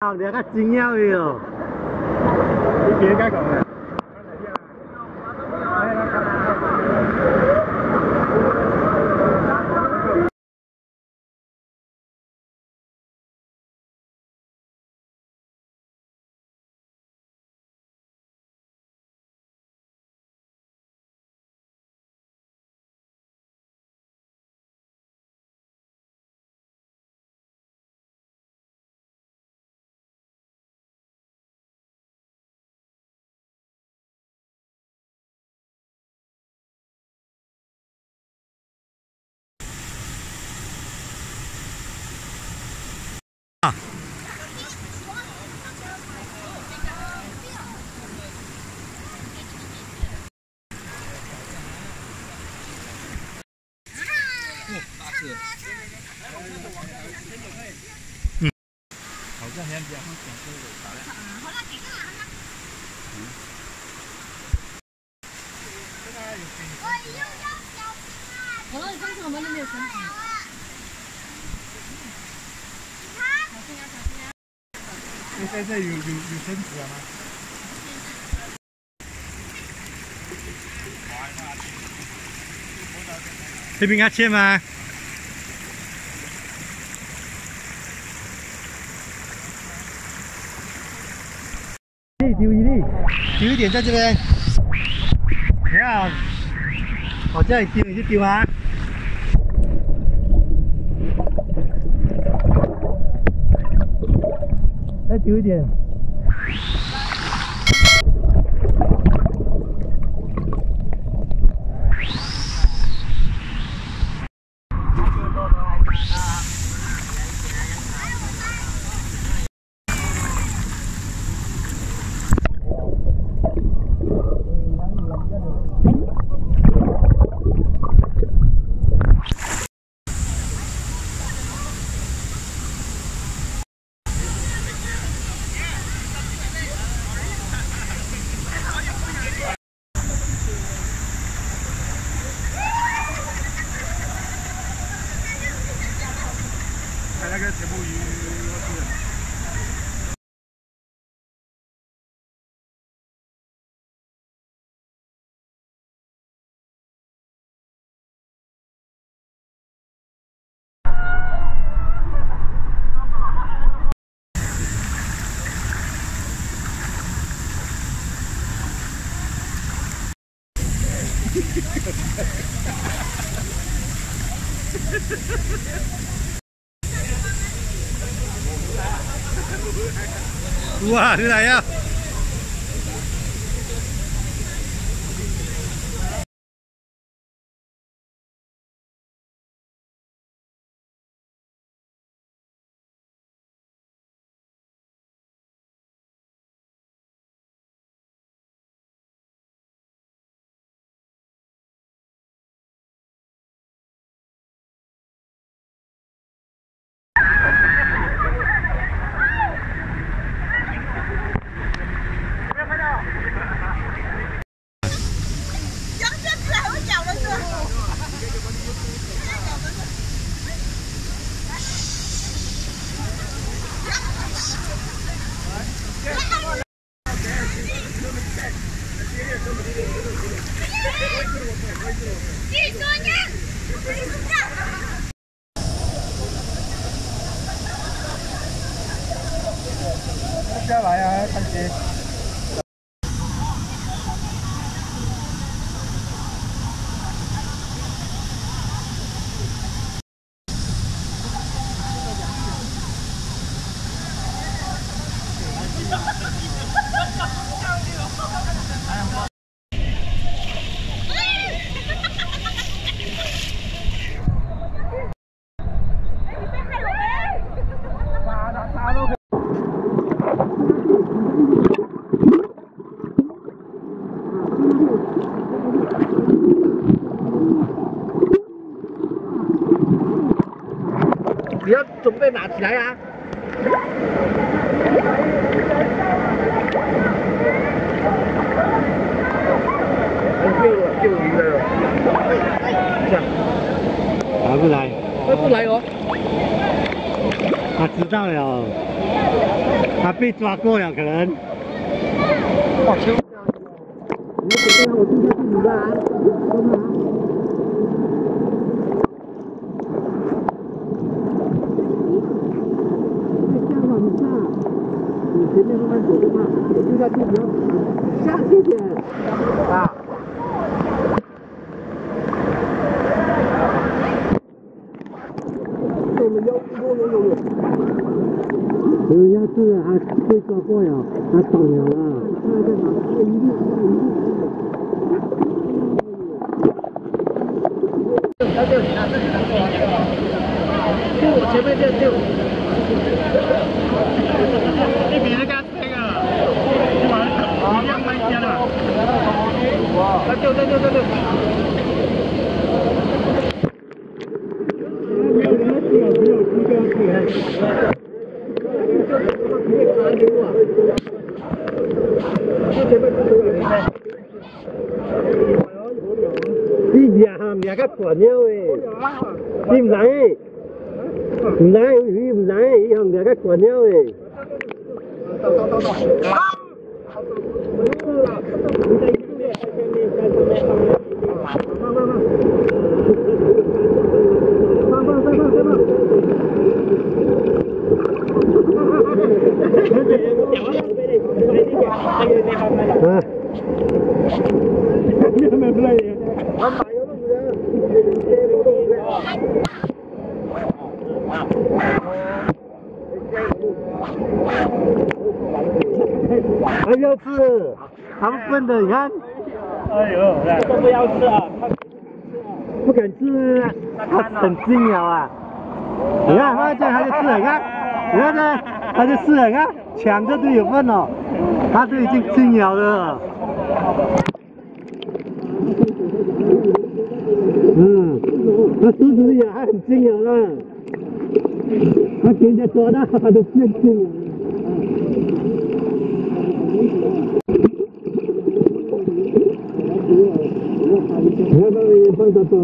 啊，你个真要哟！你别改口了。好像很比较好讲这个打的。好了，几个了？嗯。我又要小心啊！我那里刚才我们都没有绳子。你看，小心啊，小心啊！你在这有有有绳子了吗？这边阿切吗？丢一粒，丢一点在这边。你看，我这里丢你就丢啊。再丢一点。那个铁布鱼，哇，你来呀！下来啊，看谁。你拿起来啊！救救鱼了，这样来不来？来不来哦？他知道了。他被抓过了，可能。好球！你准备好，我就下去你的啊，走嘛。再下往下，你前面慢慢走就怕，我就下去，你要下去点啊。我们要有有有有。人家是啊，被抓过呀，他走了了。他就，就我前面这就。你别个这个，你玩一样卖家的。他就在就在就。没有人没有没有资格去。你 nhà 烦了喂，你唔知，唔知，伊唔知，伊向人家烦了喂。还要吃，他们笨的，你看。哎呦，都不要吃啊！不敢吃，他很惊了啊！你看，他这还在吃，你看，你看这，他就吃，你看，抢着都有份哦，他都已经惊了了。嗯，他狮子里还很惊了呢，他现在多大，他都变惊了。来吧，你放着走。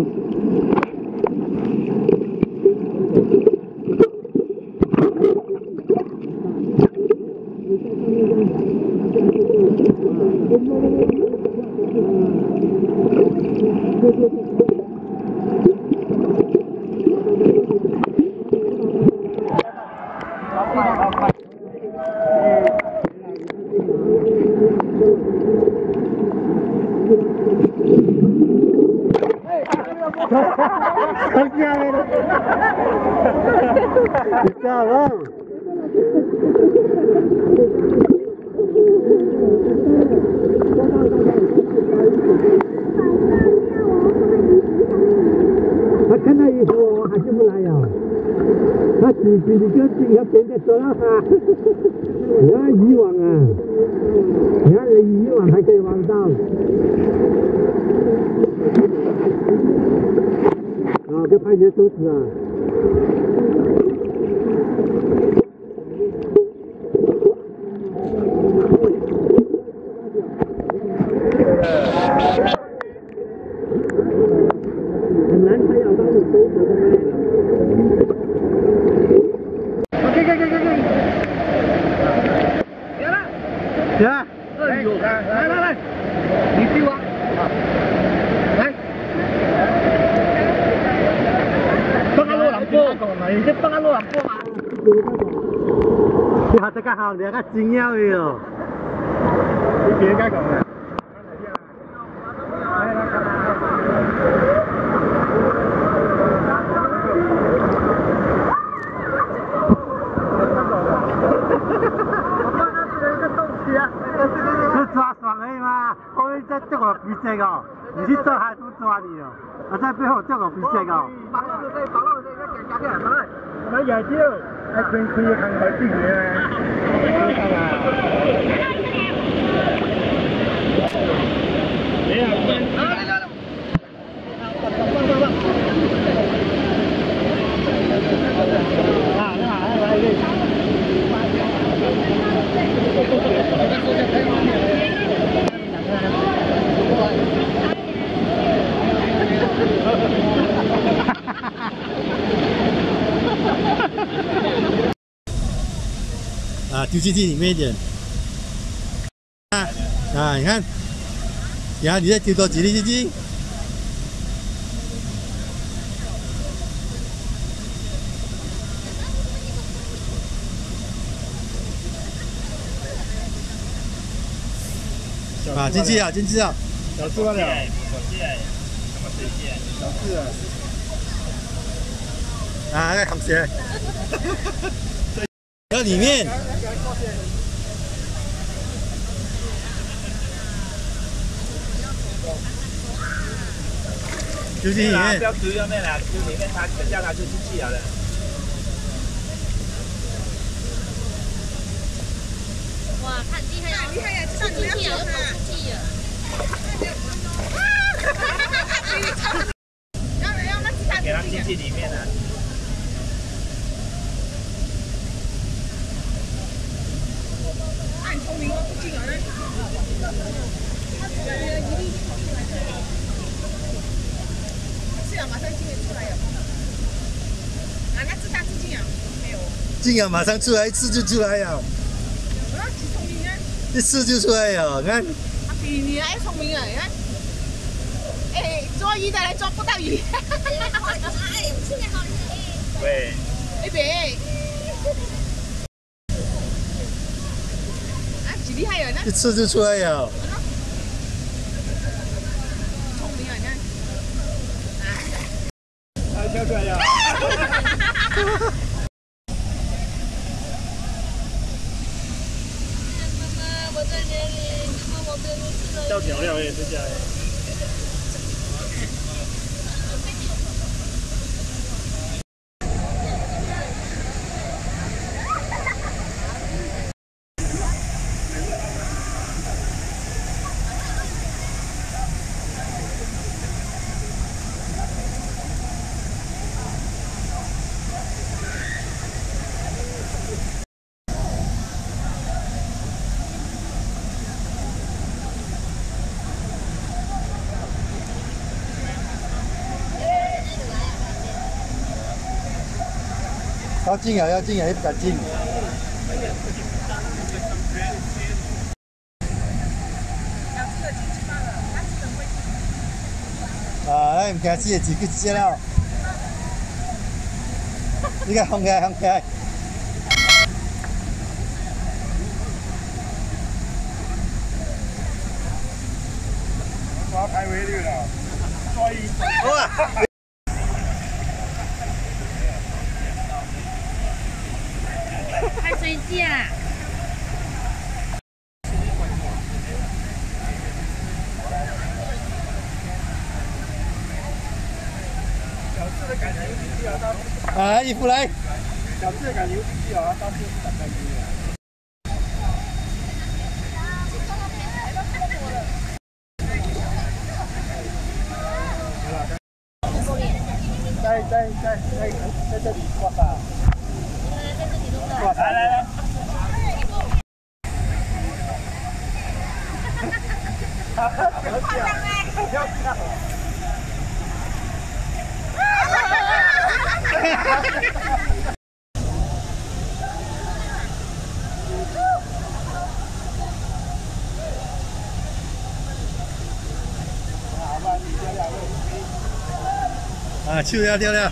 Hãy subscribe cho kênh Ghiền Mì Gõ Để không bỏ lỡ những video hấp dẫn 他看到以后我还是不来呀，他自己的就今天变得多了哈，你看渔网啊，你看这渔网还可以玩到。啊，给拍点手指啊！很难拍到你手指的嘞。给给给给给！别了，别！哎呦，来来来，你丢啊！来。你这放路人过嘛？你下这个真要哟！你别 个讲啊！是抓爽而已嘛，后面再叫我比赛哦，你去抓还是不抓你哦？我在背后叫我比赛哦。nó giờ chứ ai khuyên khuya thằng phải cái gì Hello. 丢进去里面一点。啊啊，你看，然后你再丢多几粒进去。啊，进去啊，进去啊！小猪了，小猪啊！啊，那同学，在里面。丢进里面。不要丢外面了，丢里面，它等下它就进去了的。哇，看厉害呀！厉害呀！上进 去了，又跑出去了。给它进去里面了。很聪明哦，不进啊！是啊，马上进得出来了。啊，那自大自进啊？没有。进啊，马上出来，一次就出来了。啊，几聪明啊！一次就出来了，看。他比你还聪明啊！你看。哎，捉鱼的来抓不到鱼。喂。哎别。啊，几厉害人呢？一次就出来了。聪明啊，你看。啊，跳出来了。妈妈，我在这里，妈妈我。也是这样。要进啊，要进啊，也不敢进。啊，咱唔惊死，自己接了。你看放开，放开。抓排尾率了，抓一。哇！小智的感情进去啊，到。啊，衣服来。小智的感情进去啊，到时候打开机啊。在在在在在这里挂吧。来来来。哈哈，跳跳跳跳。啊，手要跳跳。